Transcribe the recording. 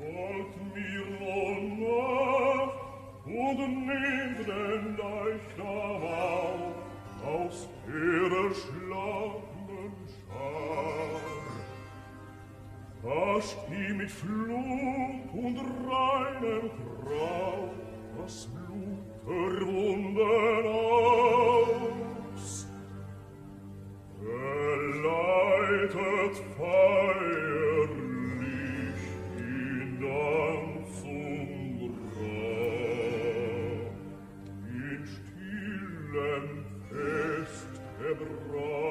Wollt mir Lohn und nehmt den Leichter auf aus ihrer schlaffen Schar. Wascht ihm mit Flug und reinem Grau das Blut der Wunden aus. Geleitet fort Himmel fest erbrach.